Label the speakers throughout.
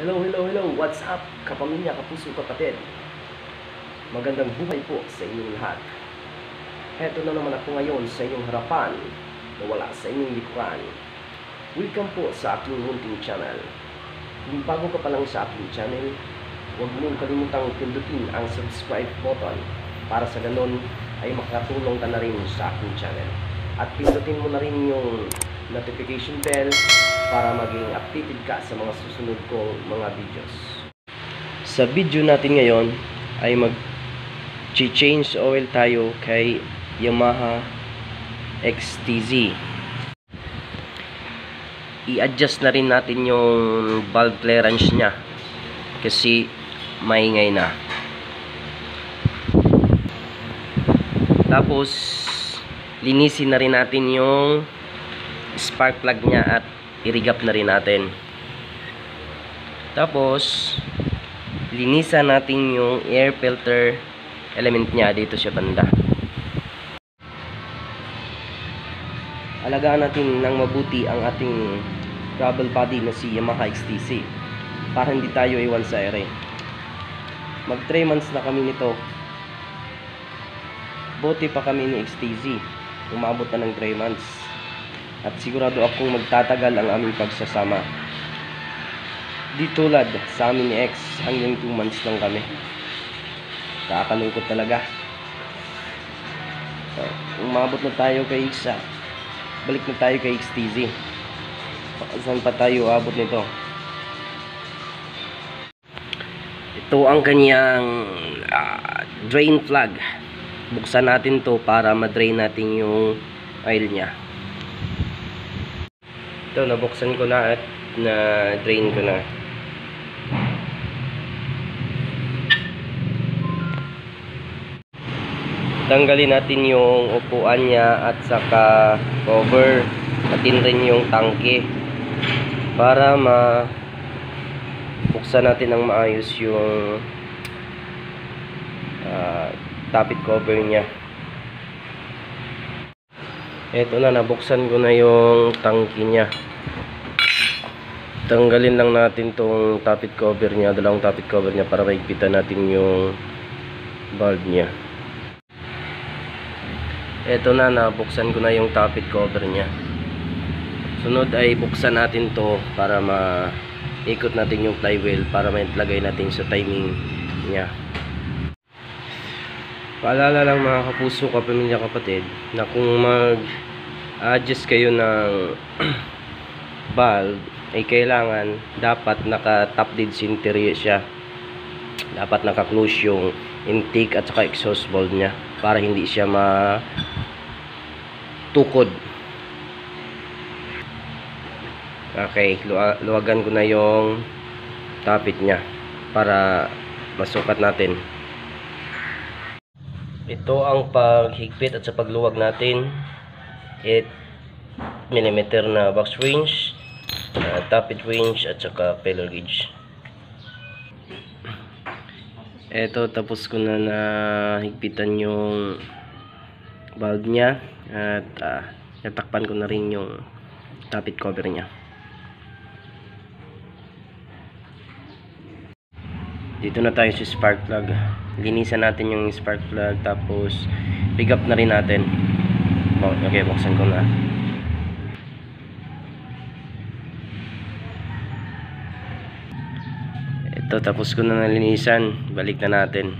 Speaker 1: Hello, hello, hello. What's up, kapamilya, kapuso, kapatid? Magandang buhay po sa inyong lahat. Heto na naman ako ngayon sa inyong harapan na wala sa inyong likuran. Welcome po sa aking munting channel. Kung bago ka pa lang sa aking channel, huwag mong kalimutang pindutin ang subscribe button para sa ganon ay makatulong ka na rin sa aking channel. At pindutin mo na rin yung notification bell para maging updated ka sa mga susunod kong mga videos. Sa video natin ngayon ay mag change oil tayo kay Yamaha XTZ. I-adjust na rin natin yung valve clearance niya kasi maingay na. Tapos linisin na rin natin yung spark plug niya at irigap na rin natin. Tapos linisan natin yung air filter element niya dito sa banda. Alagaan natin ng mabuti ang ating travel body na si Yamaha XTC para hindi tayo iwan sa ere. Mag 3 months na kami nito. Bote pa kami ni XTZ. Umabot na ng 3 months. At sigurado akong magtatagal ang aming pagsasama. Di tulad sa amin ni X, hanggang 2 months lang kami. Kakalungkot talaga. So, umabot na tayo kay Isa. Balik na tayo kay XTZ. Saan pa tayo abot nito? Ito ang kanyang ah, drain plug. Buksan natin to para ma-drain natin yung oil niya. Ito, nabuksan ko na at na-drain ko na. Tanggalin natin yung upuan niya at saka cover. Atin rin yung tangke. Para ma buksan natin ng maayos yung ah, tapit cover niya. Ito na, nabuksan ko na yung tangke niya. Tanggalin lang natin tong tapit cover niya, dalawang tapit cover niya para maigpitan natin yung valve niya. Ito na, nabuksan ko na yung tapit cover niya. Sunod ay buksan natin to para ma-ikot natin yung flywheel para maitlagay natin sa timing niya. Paalala lang mga kapuso, kapamilya, kapatid, na kung mag-adjust kayo ng valve, ay kailangan dapat naka-top dead center siya. Dapat naka-close yung intake at saka exhaust valve niya para hindi siya ma tukod. Okay, luwa- luwagan ko na yung tapit niya para masukat natin. Ito ang paghigpit at sa pagluwag natin. 8 mm na box wrench, uh, tapit wrench at saka feller gauge. Ito tapos ko na na higpitan yung valve niya at uh, natakpan ko na rin yung tapit cover niya. Dito na tayo sa spark plug. Linisan natin yung spark plug tapos pick up na rin natin. Okay, buksan ko na. Ito tapos ko na nalinisan. Balik na natin.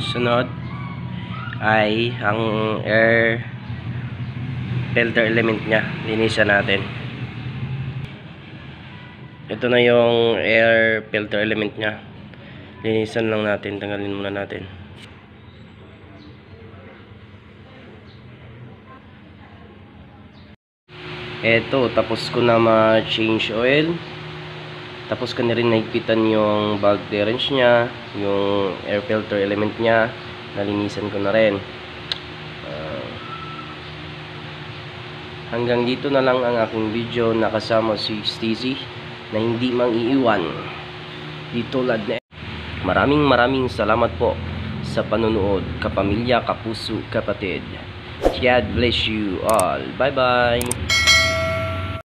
Speaker 1: Sunod ay ang air filter element niya. Linisan natin. Ito na yung air filter element niya. Linisan lang natin. Tanggalin muna natin. Eto, tapos ko na ma-change oil. Tapos ko na rin naigpitan yung valve clearance niya, yung air filter element niya. Nalinisan ko na rin. Ah, hanggang dito na lang ang aking video nakasama si Stacy na hindi mang iiwan. Dito lad na Maraming maraming salamat po sa panonood, kapamilya, kapuso, kapatid. God bless you all. Bye-bye!